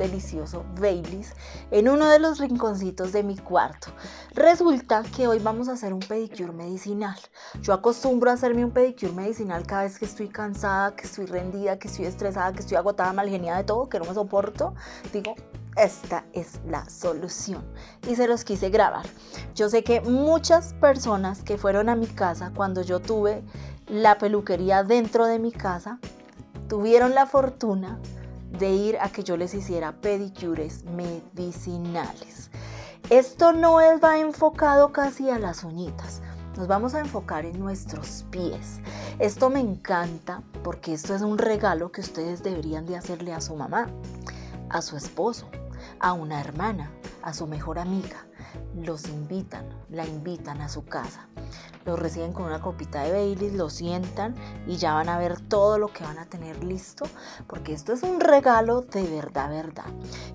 delicioso Baileys en uno de los rinconcitos de mi cuarto. Resulta que hoy vamos a hacer un pedicure medicinal. Yo acostumbro a hacerme un pedicure medicinal cada vez que estoy cansada, que estoy rendida, que estoy estresada, que estoy agotada, mal geniada de todo, que no me soporto. Digo, esta es la solución. Y se los quise grabar. Yo sé que muchas personas que fueron a mi casa cuando yo tuve la peluquería dentro de mi casa, tuvieron la fortuna de ir a que yo les hiciera pedicures medicinales. Esto no es va enfocado casi a las uñitas. Nos vamos a enfocar en nuestros pies. Esto me encanta porque esto es un regalo que ustedes deberían de hacerle a su mamá, a su esposo, a una hermana, a su mejor amiga. Los invitan, la invitan a su casa. Los reciben con una copita de Baileys, lo sientan y ya van a ver todo lo que van a tener listo, porque esto es un regalo de verdad, verdad.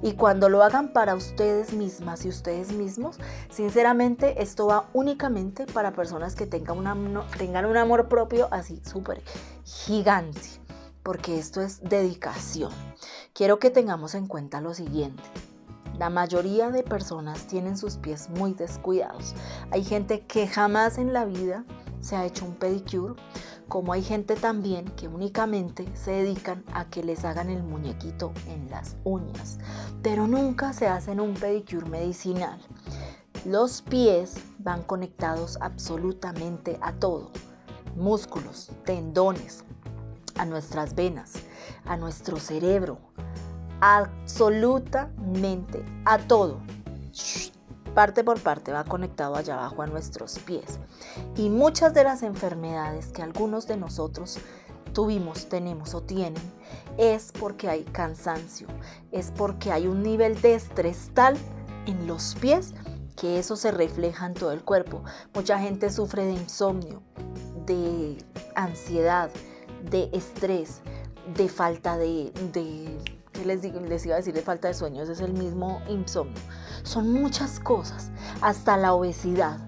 Y cuando lo hagan para ustedes mismas y ustedes mismos, sinceramente esto va únicamente para personas que tengan, tengan un amor propio así súper gigante, porque esto es dedicación. Quiero que tengamos en cuenta lo siguiente. La mayoría de personas tienen sus pies muy descuidados. Hay gente que jamás en la vida se ha hecho un pedicure, como hay gente también que únicamente se dedican a que les hagan el muñequito en las uñas, pero nunca se hacen un pedicure medicinal. Los pies van conectados absolutamente a todo, músculos, tendones, a nuestras venas, a nuestro cerebro, absolutamente a todo. Parte por parte va conectado allá abajo a nuestros pies. Y muchas de las enfermedades que algunos de nosotros tuvimos, tenemos o tienen, es porque hay cansancio, es porque hay un nivel de estrés tal en los pies que eso se refleja en todo el cuerpo. Mucha gente sufre de insomnio, de ansiedad, de estrés, de falta de, de les, digo, iba a decir de falta de sueños, es el mismo insomnio. Son muchas cosas, hasta la obesidad.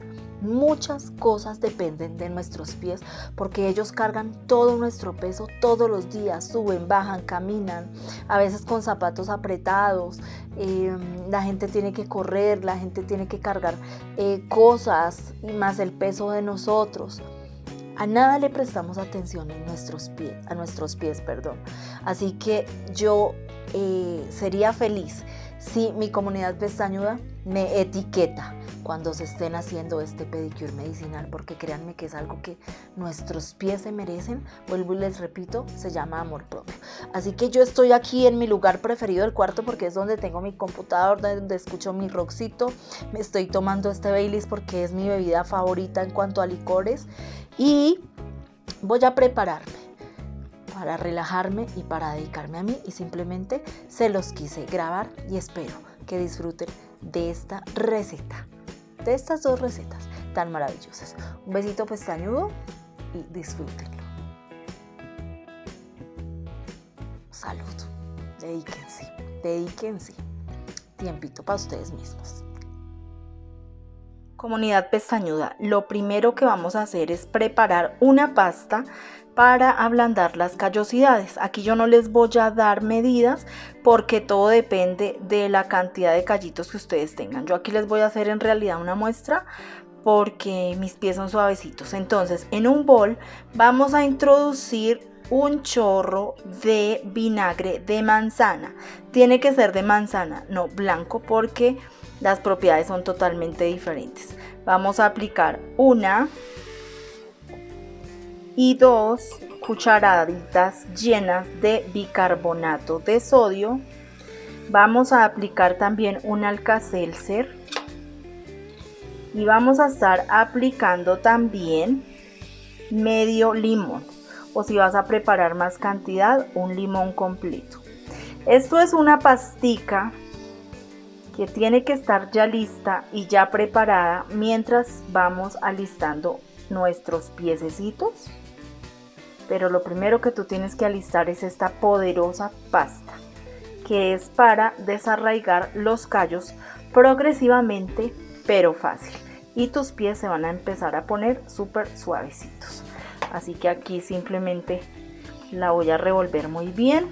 Muchas cosas dependen de nuestros pies porque ellos cargan todo nuestro peso todos los días, suben, bajan, caminan, a veces con zapatos apretados, em, la gente tiene que correr, la gente tiene que cargar eh, cosas y más el peso de nosotros. A nada le prestamos atención en nuestros pies, a nuestros pies, perdón. Así que yo eh, sería feliz si mi comunidad pestañuda me etiqueta cuando se estén haciendo este pedicure medicinal, porque créanme que es algo que nuestros pies se merecen. Vuelvo y les repito, se llama amor propio. Así que yo estoy aquí en mi lugar preferido del cuarto porque es donde tengo mi computador, donde escucho mi roxito. Me estoy tomando este Baileys porque es mi bebida favorita en cuanto a licores. Y voy a prepararme para relajarme y para dedicarme a mí y simplemente se los quise grabar y espero que disfruten de esta receta, de estas dos recetas tan maravillosas. Un besito pestañudo y disfrútenlo. Salud, dedíquense, dedíquense tiempito para ustedes mismos. Comunidad pestañuda, lo primero que vamos a hacer es preparar una pasta para ablandar las callosidades. Aquí yo no les voy a dar medidas porque todo depende de la cantidad de callitos que ustedes tengan. Yo aquí les voy a hacer en realidad una muestra porque mis pies son suavecitos. Entonces, en un bol vamos a introducir un chorro de vinagre de manzana. Tiene que ser de manzana, no blanco, porque las propiedades son totalmente diferentes. Vamos a aplicar una y dos cucharaditas llenas de bicarbonato de sodio. Vamos a aplicar también un alcacelser y vamos a estar aplicando también medio limón o si vas a preparar más cantidad un limón completo. Esto es una pastica que tiene que estar ya lista y ya preparada mientras vamos alistando nuestros piececitos pero lo primero que tú tienes que alistar es esta poderosa pasta, que es para desarraigar los callos progresivamente, pero fácil. Y tus pies se van a empezar a poner súper suavecitos. Así que aquí simplemente la voy a revolver muy bien,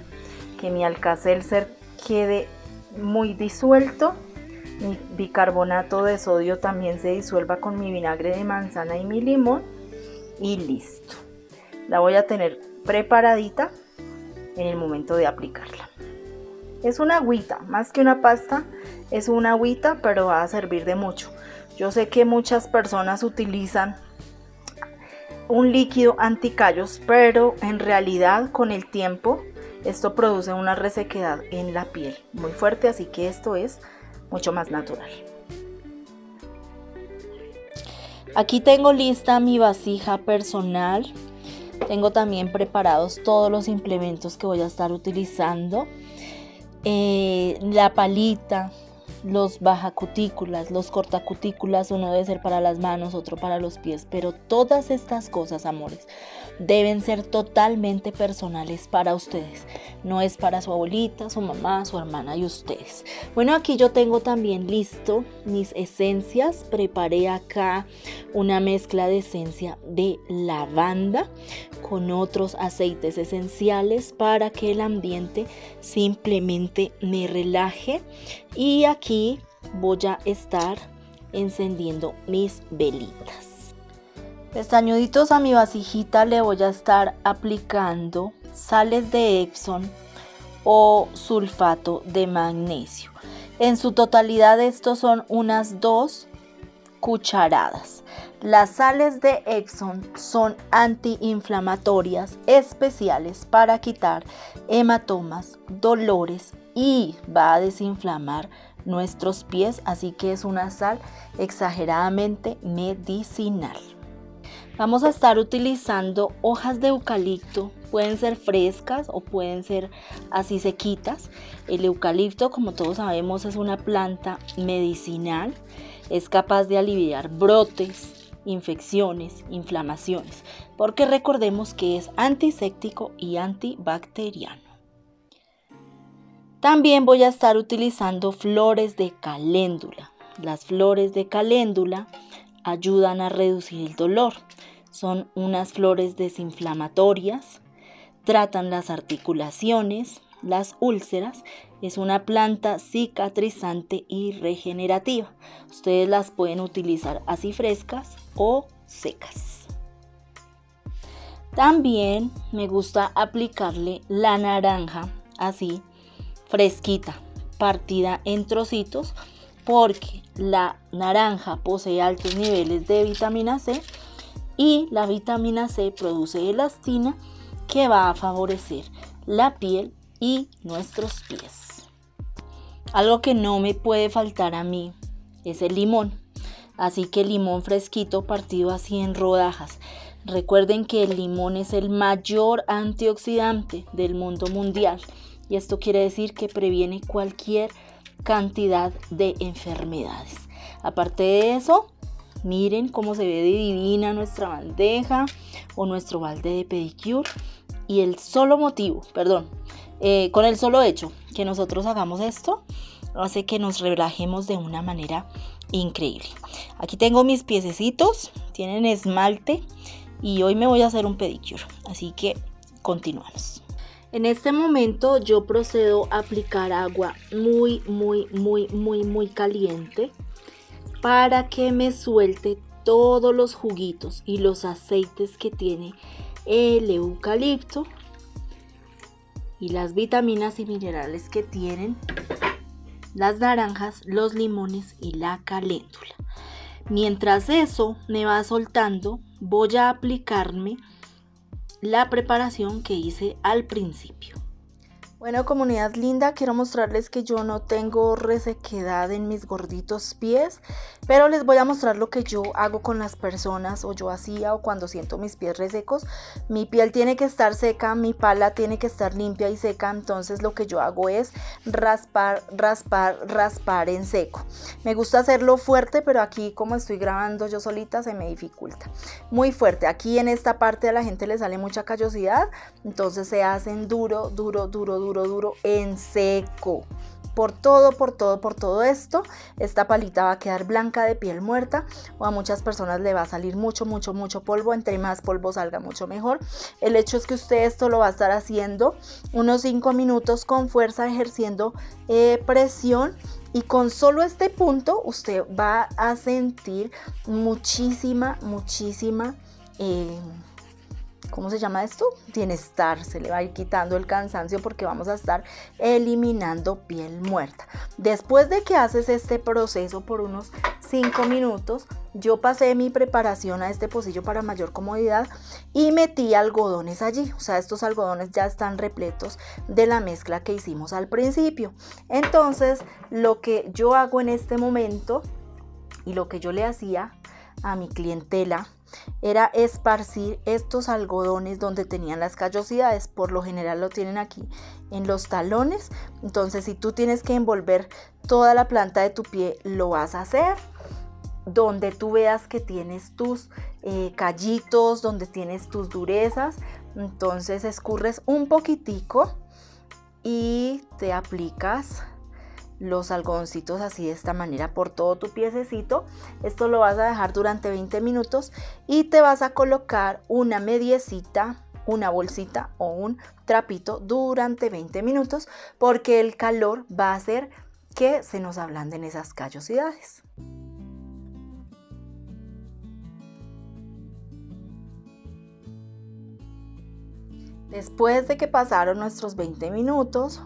que mi alcacelser quede muy disuelto. Mi bicarbonato de sodio también se disuelva con mi vinagre de manzana y mi limón. Y listo. La voy a tener preparadita en el momento de aplicarla. Es una agüita, más que una pasta, es una agüita, pero va a servir de mucho. Yo sé que muchas personas utilizan un líquido anticallos, pero en realidad con el tiempo esto produce una resequedad en la piel muy fuerte, así que esto es mucho más natural. Aquí tengo lista mi vasija personal. Tengo también preparados todos los implementos que voy a estar utilizando. Eh, la palita, los bajacutículas, los cortacutículas, uno debe ser para las manos, otro para los pies, pero todas estas cosas, amores, deben ser totalmente personales para ustedes. No es para su abuelita, su mamá, su hermana y ustedes. Bueno, aquí yo tengo también listo mis esencias. Preparé acá una mezcla de esencia de lavanda con otros aceites esenciales para que el ambiente simplemente me relaje. Y aquí voy a estar encendiendo mis velitas. Pestañuditos a mi vasijita le voy a estar aplicando sales de Epsom o sulfato de magnesio. En su totalidad estos son unas dos cucharadas. Las sales de Epsom son antiinflamatorias especiales para quitar hematomas, dolores y va a desinflamar nuestros pies, así que es una sal exageradamente medicinal. Vamos a estar utilizando hojas de eucalipto, pueden ser frescas o pueden ser así sequitas. El eucalipto, como todos sabemos, es una planta medicinal, es capaz de aliviar brotes, infecciones, inflamaciones, porque recordemos que es antiséptico y antibacteriano. También voy a estar utilizando flores de caléndula. Las flores de caléndula ayudan a reducir el dolor. Son unas flores desinflamatorias, tratan las articulaciones, las úlceras. Es una planta cicatrizante y regenerativa. Ustedes las pueden utilizar así frescas o secas. También me gusta aplicarle la naranja así fresquita, partida en trocitos porque la naranja posee altos niveles de vitamina C y la vitamina C produce elastina que va a favorecer la piel y nuestros pies. Algo que no me puede faltar a mí es el limón. Así que limón fresquito partido así en rodajas. Recuerden que el limón es el mayor antioxidante del mundo mundial y esto quiere decir que previene cualquier cantidad de enfermedades. Aparte de eso, miren cómo se ve divina nuestra bandeja o nuestro balde de pedicure. Y el solo motivo, perdón, eh, con el solo hecho que nosotros hagamos esto, hace que nos relajemos de una manera increíble. Aquí tengo mis piececitos, tienen esmalte y hoy me voy a hacer un pedicure. Así que continuamos. En este momento yo procedo a aplicar agua muy, muy, muy, muy, muy caliente para que me suelte todos los juguitos y los aceites que tiene el eucalipto y las vitaminas y minerales que tienen las naranjas, los limones y la caléndula. Mientras eso me va soltando, voy a aplicarme la preparación que hice al principio. Bueno, comunidad linda, quiero mostrarles que yo no tengo resequedad en mis gorditos pies, pero les voy a mostrar lo que yo hago con las personas o yo hacía o cuando siento mis pies resecos. Mi piel tiene que estar seca, mi pala tiene que estar limpia y seca, entonces lo que yo hago es raspar, raspar, raspar en seco. Me gusta hacerlo fuerte, pero aquí como estoy grabando yo solita se me dificulta. Muy fuerte, aquí en esta parte a la gente le sale mucha callosidad, entonces se hacen duro, duro, duro, duro duro, duro en seco. por todo, por todo, por todo esto, esta palita va a quedar blanca de piel muerta o a muchas personas le va a salir mucho, mucho, mucho polvo. Entre más polvo salga, mucho mejor. El hecho es que usted esto lo va a estar haciendo unos 5 minutos con fuerza, ejerciendo eh, presión. Y con solo este punto usted va a sentir muchísima, muchísima... Eh, ¿cómo se llama esto? Bienestar, se le va a ir quitando el cansancio porque vamos a estar eliminando piel muerta. Después de que haces este proceso por unos 5 minutos, yo pasé mi preparación a este pocillo para mayor comodidad y metí algodones allí. O sea, estos algodones ya están repletos de la mezcla que hicimos al principio. Entonces, lo que yo hago en este momento y lo que yo le hacía a mi clientela era esparcir estos algodones donde tenían las callosidades. Por lo general lo tienen aquí en los talones. Entonces si tú tienes que envolver toda la planta de tu pie, lo vas a hacer. Donde tú veas que tienes tus eh, callitos, donde tienes tus durezas. Entonces escurres un poquitico y te aplicas los algodoncitos así de esta manera por todo tu piececito. Esto lo vas a dejar durante 20 minutos y te vas a colocar una mediecita, una bolsita o un trapito durante 20 minutos porque el calor va a hacer que se nos ablanden esas callosidades. Después de que pasaron nuestros 20 minutos,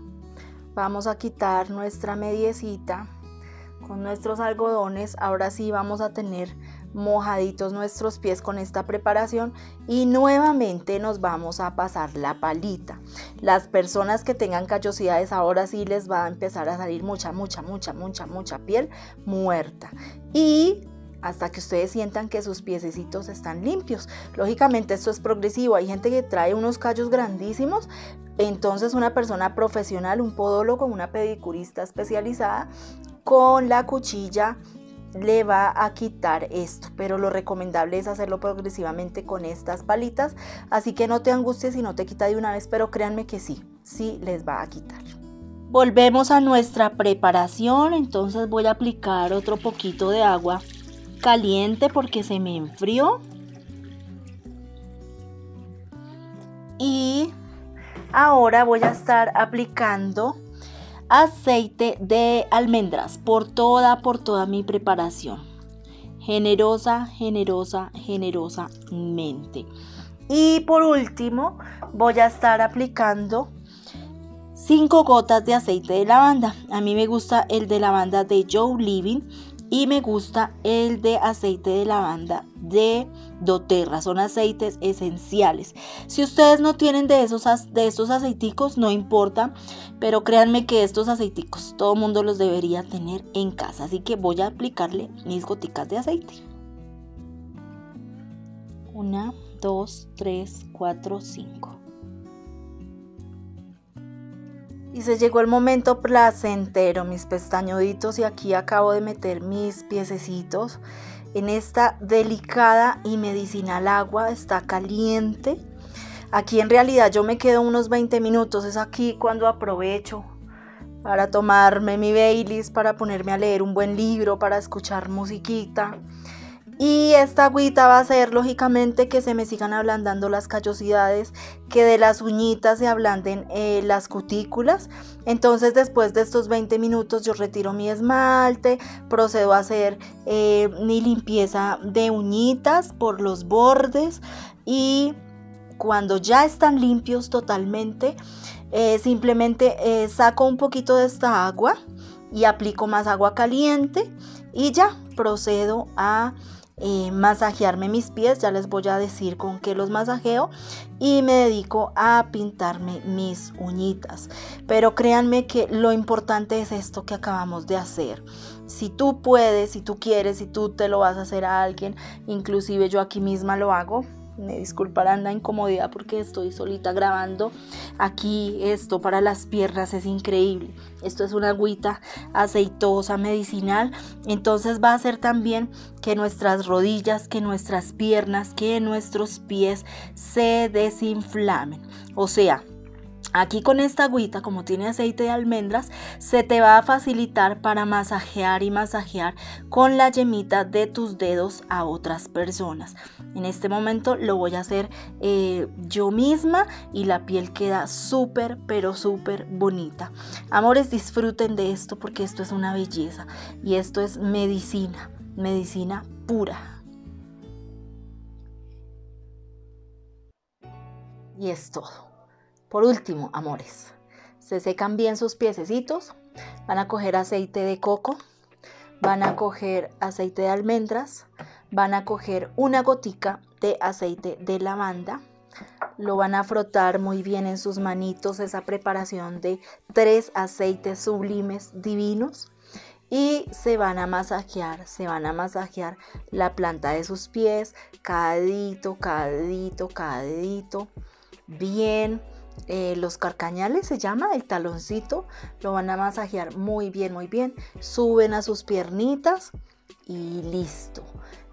Vamos a quitar nuestra mediecita con nuestros algodones. Ahora sí vamos a tener mojaditos nuestros pies con esta preparación y nuevamente nos vamos a pasar la palita. Las personas que tengan callosidades ahora sí les va a empezar a salir mucha, mucha, mucha, mucha, mucha piel muerta. Y hasta que ustedes sientan que sus piececitos están limpios. Lógicamente esto es progresivo, hay gente que trae unos callos grandísimos, entonces una persona profesional, un podólogo, una pedicurista especializada, con la cuchilla le va a quitar esto, pero lo recomendable es hacerlo progresivamente con estas palitas, así que no te angusties si no te quita de una vez, pero créanme que sí, sí les va a quitar. Volvemos a nuestra preparación, entonces voy a aplicar otro poquito de agua caliente porque se me enfrió. Y ahora voy a estar aplicando aceite de almendras por toda, por toda mi preparación. Generosa, generosa, generosamente. Y por último, voy a estar aplicando 5 gotas de aceite de lavanda. A mí me gusta el de lavanda de Joe Living y me gusta el de aceite de lavanda de doTERRA, son aceites esenciales. Si ustedes no tienen de esos de estos aceiticos, no importa, pero créanme que estos aceiticos todo mundo los debería tener en casa, así que voy a aplicarle mis goticas de aceite. Una, dos, tres, cuatro, cinco. Y se llegó el momento placentero, mis pestañuditos, y aquí acabo de meter mis piececitos en esta delicada y medicinal agua. Está caliente. Aquí en realidad yo me quedo unos 20 minutos. Es aquí cuando aprovecho para tomarme mi Baileys, para ponerme a leer un buen libro, para escuchar musiquita. Y esta agüita va a hacer lógicamente que se me sigan ablandando las callosidades, que de las uñitas se ablanden eh, las cutículas. Entonces después de estos 20 minutos yo retiro mi esmalte, procedo a hacer eh, mi limpieza de uñitas por los bordes y cuando ya están limpios totalmente, eh, simplemente saco un poquito de esta agua y aplico más agua caliente y ya procedo a masajearme mis pies, ya les voy a decir con qué los masajeo y me dedico a pintarme mis uñitas. Pero créanme que lo importante es esto que acabamos de hacer. Si tú puedes, si tú quieres, si tú te lo vas a hacer a alguien, inclusive yo aquí misma lo hago, me disculparán la incomodidad porque estoy solita grabando. Aquí esto para las piernas es increíble. Esto es una agüita aceitosa medicinal. Entonces va a hacer también que nuestras rodillas, que nuestras piernas, que nuestros pies se desinflamen. O sea, Aquí con esta agüita, como tiene aceite de almendras, se te va a facilitar para masajear y masajear con la yemita de tus dedos a otras personas. En este momento lo voy a hacer eh, yo misma y la piel queda súper, pero súper bonita. Amores, disfruten de esto porque esto es una belleza y esto es medicina, medicina pura. Y es todo. Por último, amores, se secan bien sus piececitos, van a coger aceite de coco, van a coger aceite de almendras, van a coger una gotica de aceite de lavanda, lo van a frotar muy bien en sus manitos, esa preparación de tres aceites sublimes divinos y se van a masajear, se van a masajear la planta de sus pies, dedito, cada dedito, bien eh, los carcañales se llama, el taloncito, lo van a masajear muy bien, muy bien. Suben a sus piernitas y listo.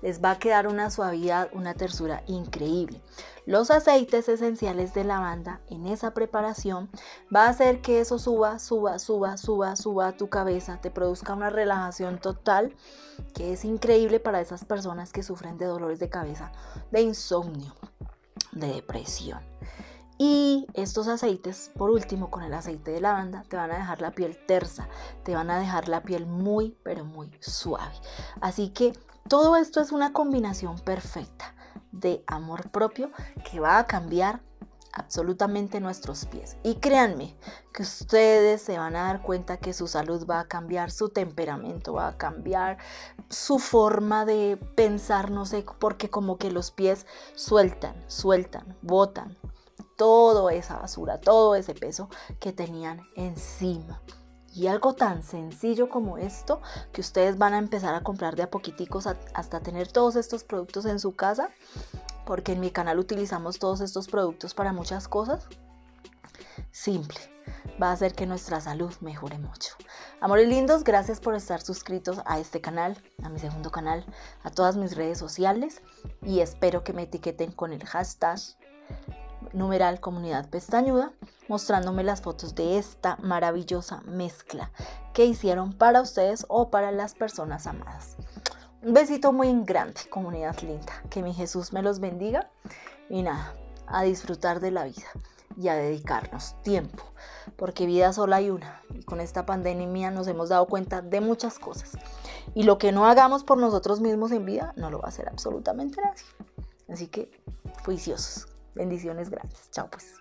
Les va a quedar una suavidad, una tersura increíble. Los aceites esenciales de lavanda en esa preparación va a hacer que eso suba, suba, suba, suba, suba a tu cabeza, te produzca una relajación total que es increíble para esas personas que sufren de dolores de cabeza, de insomnio, de depresión. Y estos aceites, por último, con el aceite de lavanda, te van a dejar la piel tersa, te van a dejar la piel muy, pero muy suave. Así que todo esto es una combinación perfecta de amor propio que va a cambiar absolutamente nuestros pies. Y créanme que ustedes se van a dar cuenta que su salud va a cambiar, su temperamento va a cambiar, su forma de pensar, no sé, porque como que los pies sueltan, sueltan, botan, toda esa basura, todo ese peso que tenían encima. Y algo tan sencillo como esto, que ustedes van a empezar a comprar de a poquiticos hasta tener todos estos productos en su casa, porque en mi canal utilizamos todos estos productos para muchas cosas. Simple, va a hacer que nuestra salud mejore mucho. Amores lindos, gracias por estar suscritos a este canal, a mi segundo canal, a todas mis redes sociales y espero que me etiqueten con el hashtag numeral comunidad pestañuda, mostrándome las fotos de esta maravillosa mezcla que hicieron para ustedes o para las personas amadas. Un besito muy grande, comunidad linda. Que mi Jesús me los bendiga. Y nada, a disfrutar de la vida y a dedicarnos tiempo, porque vida solo hay una. Y con esta pandemia nos hemos dado cuenta de muchas cosas. Y lo que no hagamos por nosotros mismos en vida, no lo va a hacer absolutamente nadie. Así que, juiciosos. Bendiciones grandes. Chao pues.